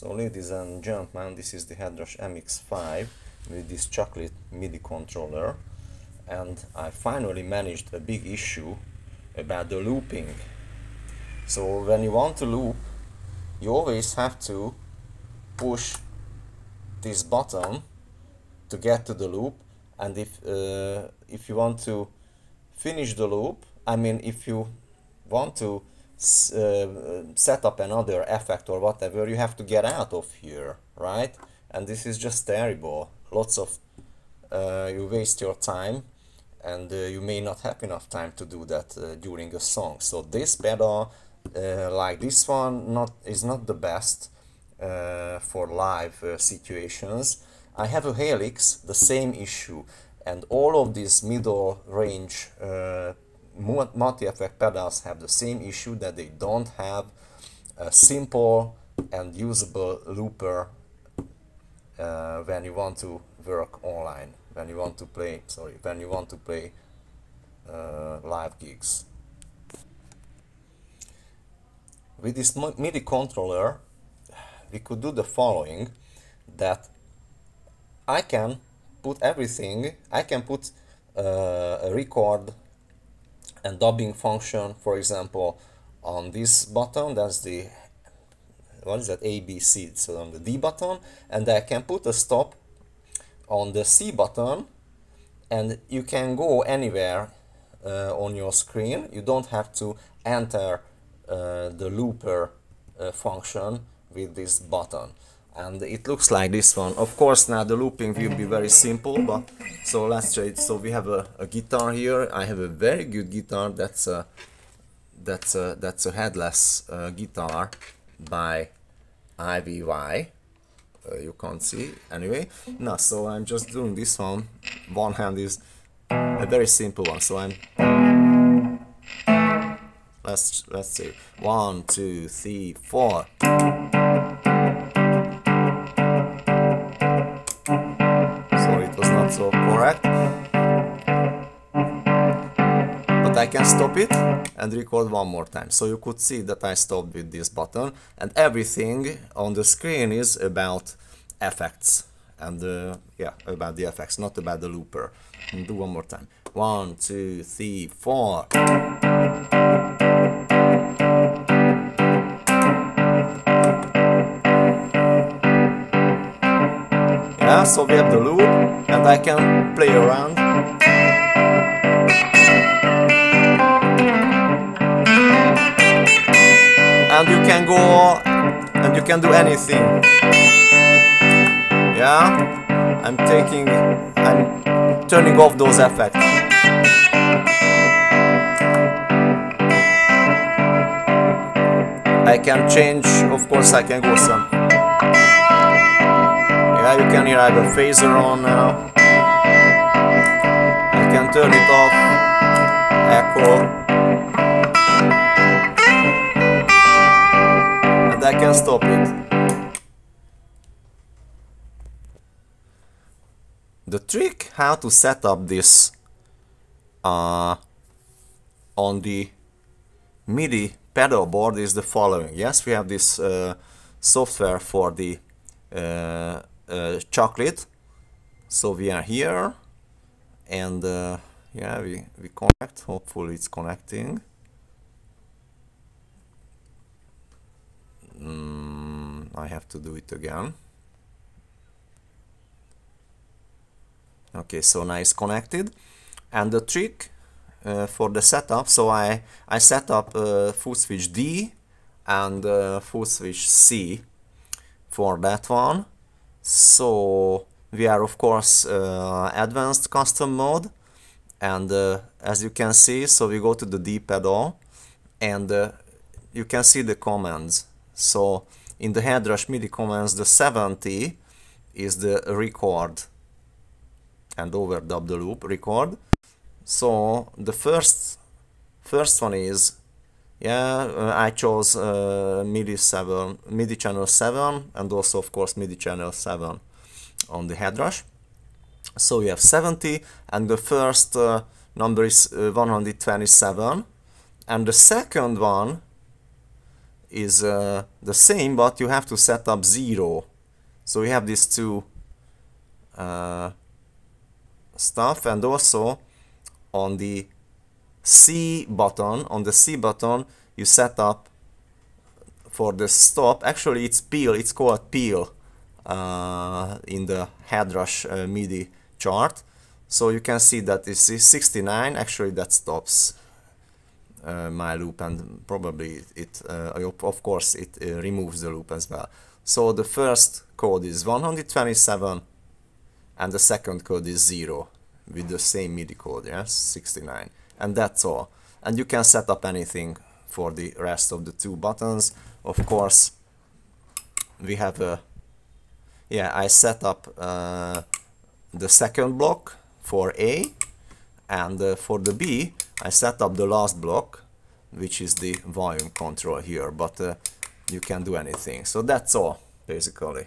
So ladies and gentlemen, this is the Headrush MX5 with this chocolate MIDI controller and I finally managed a big issue about the looping. So when you want to loop, you always have to push this button to get to the loop and if uh, if you want to finish the loop, I mean if you want to uh, set up another effect or whatever, you have to get out of here, right? And this is just terrible. Lots of uh, you waste your time and uh, you may not have enough time to do that uh, during a song. So this pedal, uh, like this one, not is not the best uh, for live situations. I have a Helix, the same issue, and all of these middle range multi-effect pedals have the same issue that they don't have a simple and usable looper uh, when you want to work online when you want to play sorry when you want to play uh, live gigs. With this MIDI controller we could do the following that I can put everything I can put uh, a record and dubbing function for example on this button that's the what is that? ABC so on the D button and I can put a stop on the C button and you can go anywhere uh, on your screen. You don't have to enter uh, the looper uh, function with this button and it looks like this one. Of course now the looping will be very simple but so let's try it. So we have a, a guitar here. I have a very good guitar. That's a that's a that's a headless uh, guitar by ivy uh, you can't see. Anyway no so i'm just doing this one. One hand is a very simple one. So i'm let's let's see. One two three four can stop it and record one more time. So you could see that I stopped with this button and everything on the screen is about effects. And uh, yeah about the effects not about the looper. And do one more time. One two three four. Yeah so we have the loop and I can play around. Go and you can do anything. Yeah, I'm taking, I'm turning off those effects. I can change, of course I can go some yeah, you can hear I have a phaser on now. I can turn it off. Can stop it. The trick how to set up this uh, on the MIDI pedal board is the following. Yes, we have this uh, software for the uh, uh, chocolate so we are here and uh, yeah we, we connect hopefully it's connecting I have to do it again. Okay so now it's connected. And the trick uh, for the setup so I I set up uh, foot switch D and uh, foot switch C for that one. So we are of course uh, advanced custom mode. And uh, as you can see so we go to the D pedal. And uh, you can see the commands. So in the Headrush MIDI commands the 70 is the record. And overdub the loop record. So the first first one is yeah uh, I chose uh, MIDI 7 MIDI channel 7 and also of course MIDI channel 7 on the Headrush so we have 70 and the first uh, number is uh, 127 and the second one is uh, the same but you have to set up 0 so we have these two uh, stuff and also on the C button on the C button you set up for the stop. Actually it's peel it's called peel uh, in the headrush MIDI chart. So you can see that this is 69 actually that stops my loop and probably it uh, of course it uh, removes the loop as well. So the first code is 127 and the second code is 0 with the same MIDI code yes 69 and that's all. And you can set up anything for the rest of the two buttons. Of course we have a yeah I set up uh, the second block for A and uh, for the B I set up the last block which is the volume control here but uh, you can do anything. So that's all basically